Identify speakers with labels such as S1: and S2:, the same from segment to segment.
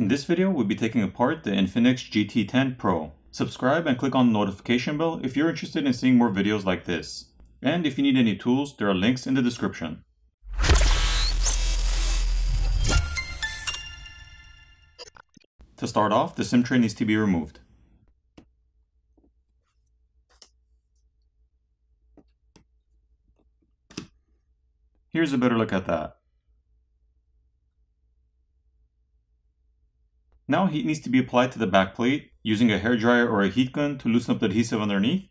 S1: In this video, we'll be taking apart the Infinix GT10 Pro. Subscribe and click on the notification bell if you're interested in seeing more videos like this. And if you need any tools, there are links in the description. To start off, the SIM tray needs to be removed. Here's a better look at that. Now heat needs to be applied to the back plate using a hairdryer or a heat gun to loosen up the adhesive underneath,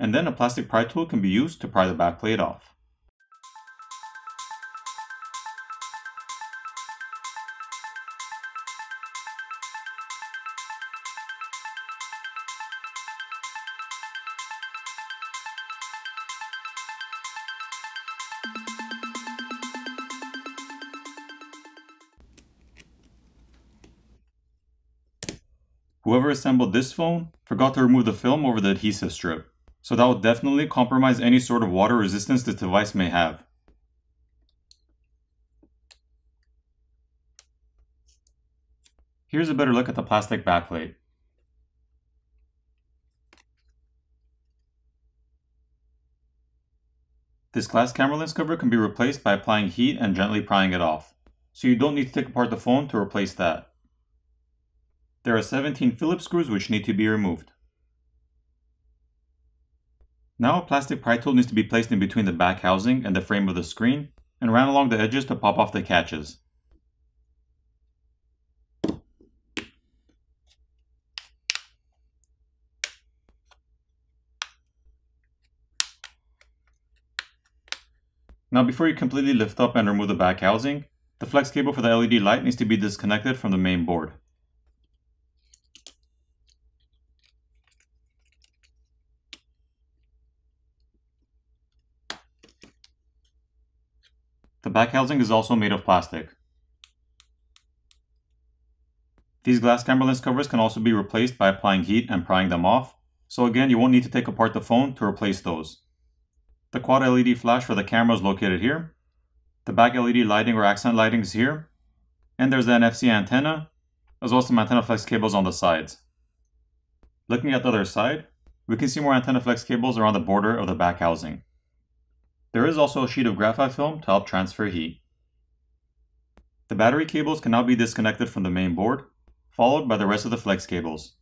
S1: and then a plastic pry tool can be used to pry the back plate off. Whoever assembled this phone forgot to remove the film over the adhesive strip, so that will definitely compromise any sort of water resistance this device may have. Here's a better look at the plastic backplate. This glass camera lens cover can be replaced by applying heat and gently prying it off, so you don't need to take apart the phone to replace that. There are 17 Phillips screws which need to be removed. Now a plastic pry tool needs to be placed in between the back housing and the frame of the screen and ran along the edges to pop off the catches. Now before you completely lift up and remove the back housing, the flex cable for the LED light needs to be disconnected from the main board. The back housing is also made of plastic. These glass camera lens covers can also be replaced by applying heat and prying them off, so again you won't need to take apart the phone to replace those. The quad LED flash for the camera is located here, the back LED lighting or accent lighting is here, and there's the NFC antenna, as well as some antenna flex cables on the sides. Looking at the other side, we can see more antenna flex cables around the border of the back housing. There is also a sheet of graphite film to help transfer heat. The battery cables can now be disconnected from the main board, followed by the rest of the flex cables.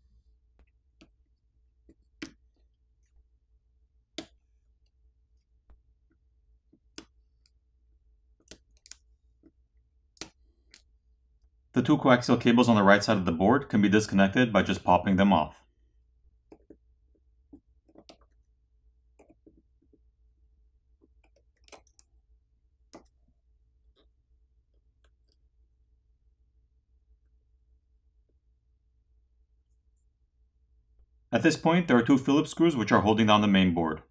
S1: The two coaxial cables on the right side of the board can be disconnected by just popping them off. At this point, there are two Phillips screws which are holding down the main board.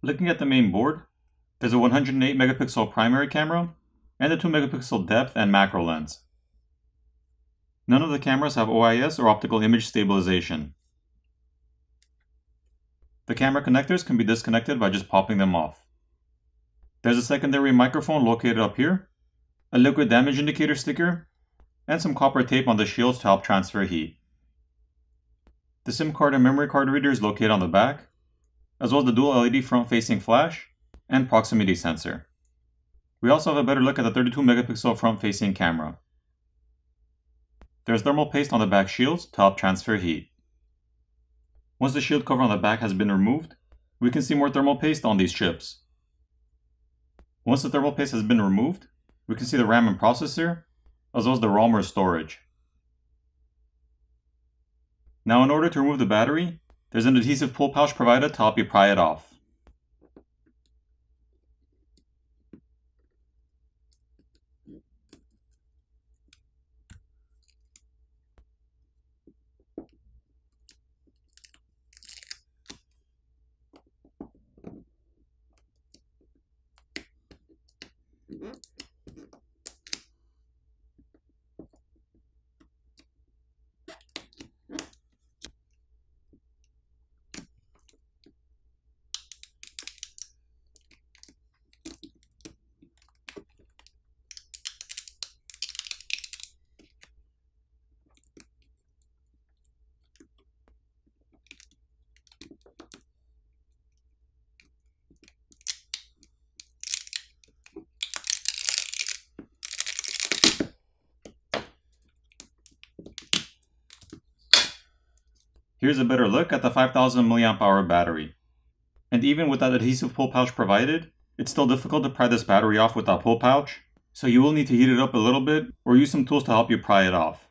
S1: Looking at the main board, there's a 108 megapixel primary camera and a 2 megapixel depth and macro lens. None of the cameras have OIS or optical image stabilization. The camera connectors can be disconnected by just popping them off. There's a secondary microphone located up here, a liquid damage indicator sticker, and some copper tape on the shields to help transfer heat. The SIM card and memory card reader is located on the back, as well as the dual LED front-facing flash and proximity sensor. We also have a better look at the 32 megapixel front-facing camera. There's thermal paste on the back shields to help transfer heat. Once the shield cover on the back has been removed, we can see more thermal paste on these chips. Once the thermal paste has been removed, we can see the RAM and processor, as well as the ROM or storage. Now in order to remove the battery, there's an adhesive pull pouch provided to help you pry it off. Mm-hmm. Here's a better look at the 5000 mAh battery. And even with that adhesive pull pouch provided, it's still difficult to pry this battery off with that pull pouch, so you will need to heat it up a little bit or use some tools to help you pry it off.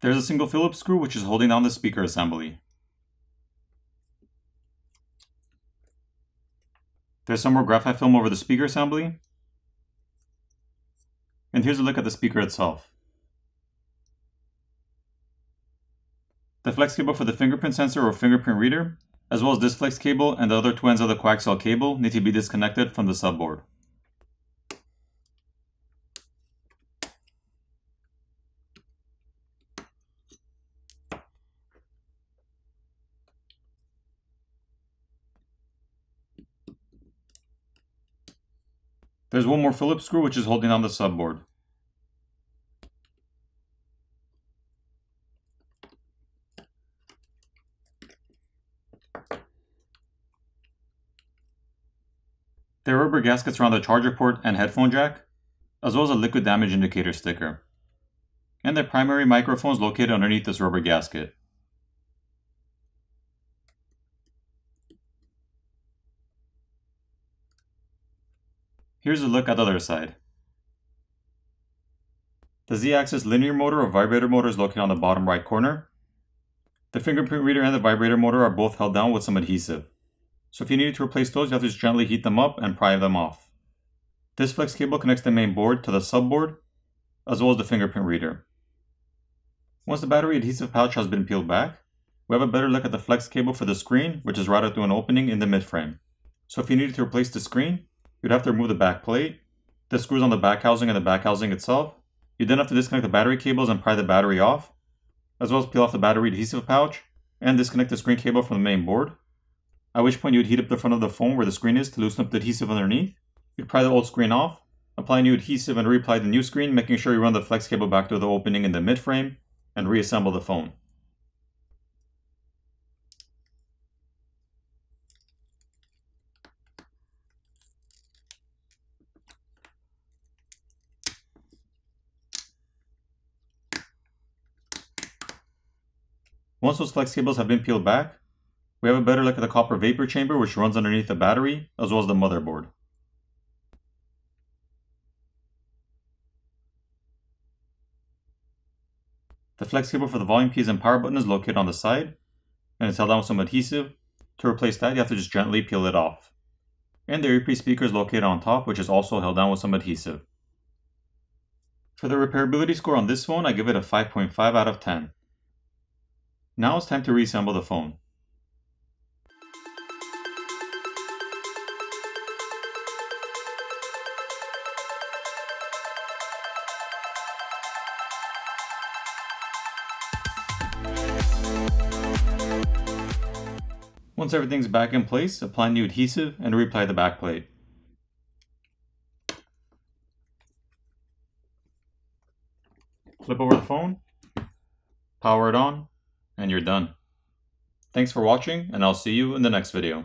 S1: There's a single Phillips screw which is holding down the speaker assembly. There's some more graphite film over the speaker assembly. And here's a look at the speaker itself. The flex cable for the fingerprint sensor or fingerprint reader, as well as this flex cable and the other two ends of the coaxial cable need to be disconnected from the subboard. There's one more Phillips screw which is holding on the subboard. Rubber gaskets around the charger port and headphone jack, as well as a liquid damage indicator sticker. And the primary microphone is located underneath this rubber gasket. Here's a look at the other side. The Z-axis linear motor or vibrator motor is located on the bottom right corner. The fingerprint reader and the vibrator motor are both held down with some adhesive. So if you needed to replace those, you have to just gently heat them up and pry them off. This flex cable connects the main board to the subboard, as well as the fingerprint reader. Once the battery adhesive pouch has been peeled back, we have a better look at the flex cable for the screen, which is routed through an opening in the midframe. So if you needed to replace the screen, you'd have to remove the back plate, the screws on the back housing and the back housing itself. You then have to disconnect the battery cables and pry the battery off, as well as peel off the battery adhesive pouch, and disconnect the screen cable from the main board at which point you'd heat up the front of the phone where the screen is to loosen up the adhesive underneath. You'd pry the old screen off, apply new adhesive and reapply the new screen, making sure you run the flex cable back to the opening in the mid frame, and reassemble the phone. Once those flex cables have been peeled back, we have a better look at the copper vapor chamber which runs underneath the battery as well as the motherboard. The flex cable for the volume keys and power button is located on the side and it's held down with some adhesive. To replace that you have to just gently peel it off. And the earpiece speaker is located on top which is also held down with some adhesive. For the repairability score on this phone I give it a 5.5 out of 10. Now it's time to reassemble the phone. Once everything's back in place, apply new adhesive and reapply the back plate. Flip over the phone, power it on, and you're done. Thanks for watching, and I'll see you in the next video.